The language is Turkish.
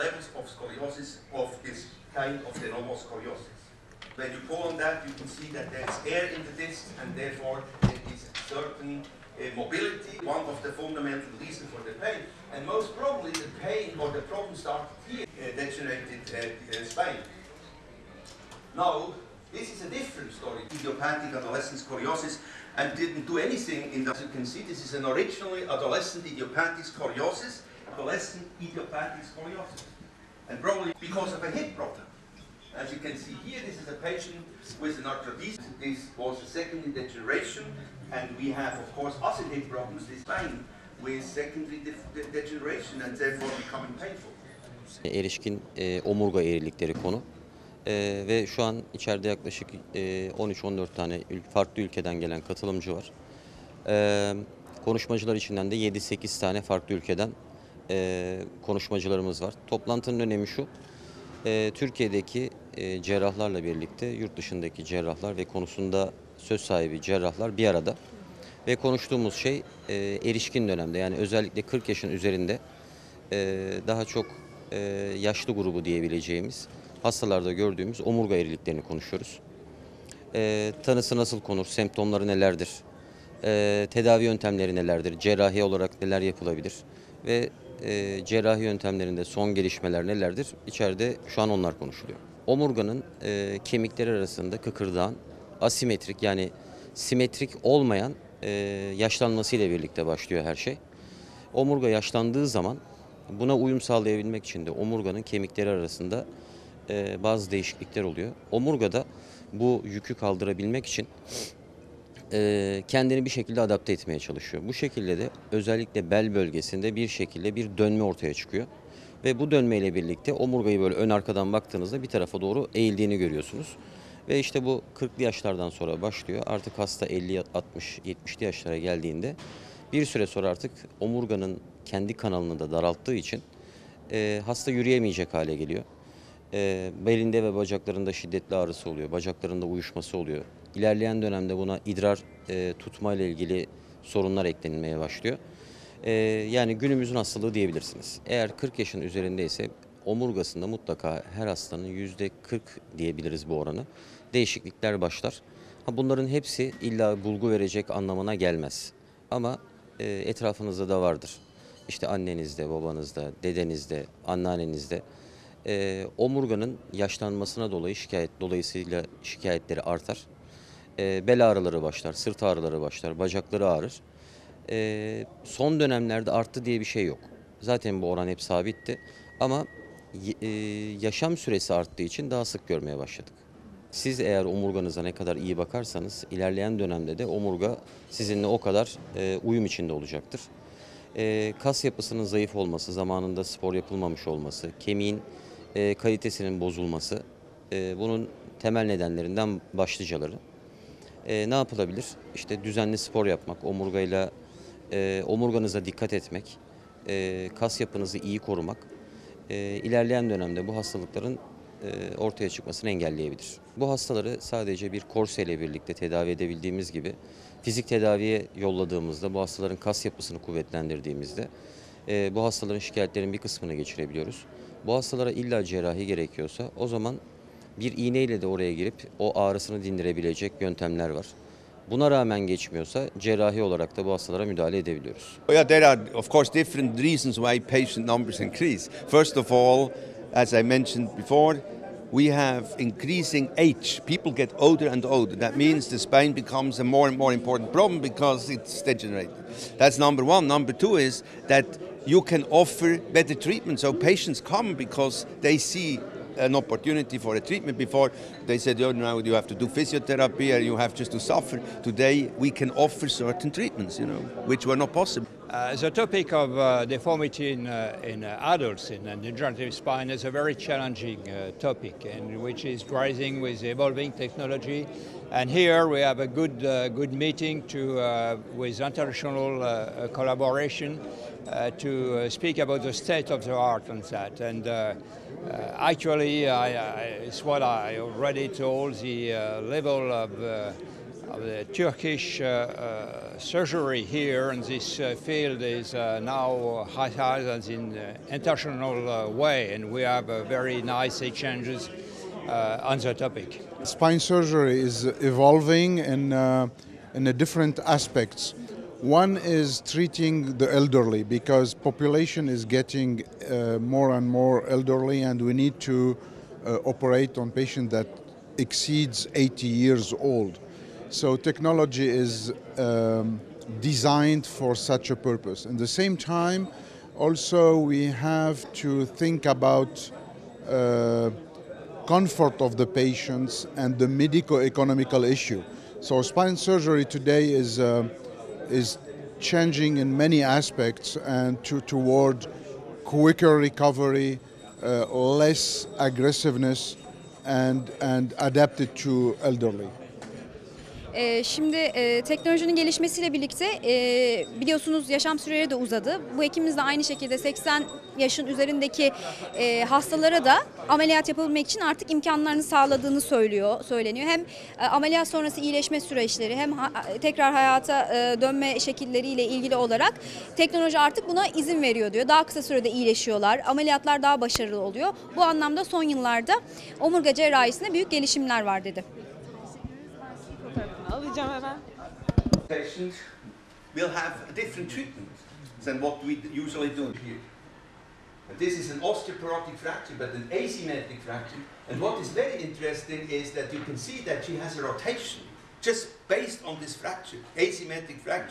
levels of scoliosis of this kind of de novo scoliosis. When you pull on that, you can see that there's air in the disc, and therefore there is certain uh, mobility. One of the fundamental reasons for the pain, and most probably the pain or the problem started here, uh, degenerated uh, spine. Now, this is a different story. Idiopathic adolescent scoliosis and didn't do anything in the, as you can see, this is an originally adolescent idiopathic scoliosis, adolescent idiopathic scoliosis. And probably because of a hip problem. As you can see here, this is a patient with an arthrodesis. This was a secondary degeneration, and we have, of course, hip problems, this spine, with secondary de- de- degeneration and therefore becoming painful. erişkin e, omurga eğrilikleri konu. E, ve şu an içeride yaklaşık e, 13-14 tane farklı ülkeden gelen katılımcı var. E, konuşmacılar içinden de 7-8 tane farklı ülkeden e, konuşmacılarımız var. Toplantının önemi şu, e, Türkiye'deki e, cerrahlarla birlikte yurt dışındaki cerrahlar ve konusunda söz sahibi cerrahlar bir arada. Ve konuştuğumuz şey e, erişkin dönemde yani özellikle 40 yaşın üzerinde e, daha çok e, yaşlı grubu diyebileceğimiz hastalarda gördüğümüz omurga eğriliklerini konuşuyoruz. E, tanısı nasıl konur, semptomları nelerdir, e, tedavi yöntemleri nelerdir, cerrahi olarak neler yapılabilir ve e, cerrahi yöntemlerinde son gelişmeler nelerdir? İçeride şu an onlar konuşuluyor. Omurganın e, kemikleri arasında kıkırdağın asimetrik yani simetrik olmayan e, yaşlanmasıyla birlikte başlıyor her şey. Omurga yaşlandığı zaman buna uyum sağlayabilmek için de omurganın kemikleri arasında e, bazı değişiklikler oluyor. Omurgada bu yükü kaldırabilmek için e, kendini bir şekilde adapte etmeye çalışıyor. Bu şekilde de özellikle bel bölgesinde bir şekilde bir dönme ortaya çıkıyor. Ve bu dönmeyle birlikte omurgayı böyle ön arkadan baktığınızda bir tarafa doğru eğildiğini görüyorsunuz. Ve işte bu 40'lı yaşlardan sonra başlıyor. Artık hasta 50, 60, 70'li yaşlara geldiğinde bir süre sonra artık omurganın kendi kanalını da daralttığı için e, hasta yürüyemeyecek hale geliyor. E, belinde ve bacaklarında şiddetli ağrısı oluyor. Bacaklarında uyuşması oluyor. İlerleyen dönemde buna idrar e, tutma ile ilgili sorunlar eklenmeye başlıyor. E, yani günümüzün hastalığı diyebilirsiniz. Eğer 40 yaşın üzerindeyse omurgasında mutlaka her hastanın yüzde 40 diyebiliriz bu oranı. Değişiklikler başlar. Ha bunların hepsi illa bulgu verecek anlamına gelmez. Ama e, etrafınızda da vardır. İşte annenizde, babanızda, dedenizde, anneannenizde e, omurganın yaşlanmasına dolayı şikayet dolayısıyla şikayetleri artar. E, bel ağrıları başlar, sırt ağrıları başlar, bacakları ağrır. E, son dönemlerde arttı diye bir şey yok. Zaten bu oran hep sabitti. Ama e, yaşam süresi arttığı için daha sık görmeye başladık. Siz eğer omurganıza ne kadar iyi bakarsanız ilerleyen dönemde de omurga sizinle o kadar e, uyum içinde olacaktır. E, kas yapısının zayıf olması, zamanında spor yapılmamış olması, kemiğin e, kalitesinin bozulması e, bunun temel nedenlerinden başlıcaları. E, ne yapılabilir? İşte düzenli spor yapmak, omurgayla e, omurganıza dikkat etmek, e, kas yapınızı iyi korumak e, ilerleyen dönemde bu hastalıkların e, ortaya çıkmasını engelleyebilir. Bu hastaları sadece bir korse ile birlikte tedavi edebildiğimiz gibi fizik tedaviye yolladığımızda bu hastaların kas yapısını kuvvetlendirdiğimizde e, bu hastaların şikayetlerinin bir kısmını geçirebiliyoruz. Bu hastalara illa cerrahi gerekiyorsa o zaman bir iğneyle de oraya girip o ağrısını dindirebilecek yöntemler var. Buna rağmen geçmiyorsa cerrahi olarak da bu hastalara müdahale edebiliyoruz. Yeah, there are, of course, different reasons why patient numbers increase. First of all, as I mentioned before, we have increasing age. People get older and older. That means the spine becomes a more and more important problem because it's degenerated. That's number one. Number two is that you can offer better treatment. So patients come because they see an opportunity for a treatment before they said oh now you have to do physiotherapy or you have just to suffer today we can offer certain treatments you know which were not possible Uh, the topic of uh, deformity in, uh, in uh, adults in a degenerative spine is a very challenging uh, topic and which is rising with evolving technology. And here we have a good, uh, good meeting to, uh, with international uh, collaboration uh, to uh, speak about the state of the art on that. And uh, uh, actually, I, I, it's what I already told the uh, level uh, of the Turkish uh, uh, surgery here in this uh, field is now high in international way, and we have very nice exchanges on the topic. Spine surgery is evolving in, in different aspects. One is treating the elderly because population is getting uh, more and more elderly, and we need to uh, operate on patient that exceeds 80 years old. So technology is um, designed for such a purpose. At the same time, also we have to think about uh, comfort of the patients and the medico-economical issue. So spine surgery today is uh, is changing in many aspects and to, toward quicker recovery, uh, less aggressiveness, and and adapted to elderly. Ee, Şimdi e, teknolojinin gelişmesiyle birlikte e, biliyorsunuz yaşam süreleri de uzadı. Bu hekimimiz de aynı şekilde 80 yaşın üzerindeki e, hastalara da ameliyat yapabilmek için artık imkanlarını sağladığını söylüyor, söyleniyor. Hem ameliyat sonrası iyileşme süreçleri hem tekrar hayata dönme şekilleriyle ilgili olarak teknoloji artık buna izin veriyor diyor. Daha kısa sürede iyileşiyorlar, ameliyatlar daha başarılı oluyor. Bu anlamda son yıllarda omurga cerrahisinde büyük gelişimler var dedi. Fotoğrafını alacağım hemen. Patient will have a different treatment than what we usually do here. This is an osteoporotic fracture, but an asymmetric fracture. And what is very interesting is that you can see that she has a rotation just based on this fracture, asymmetric fracture.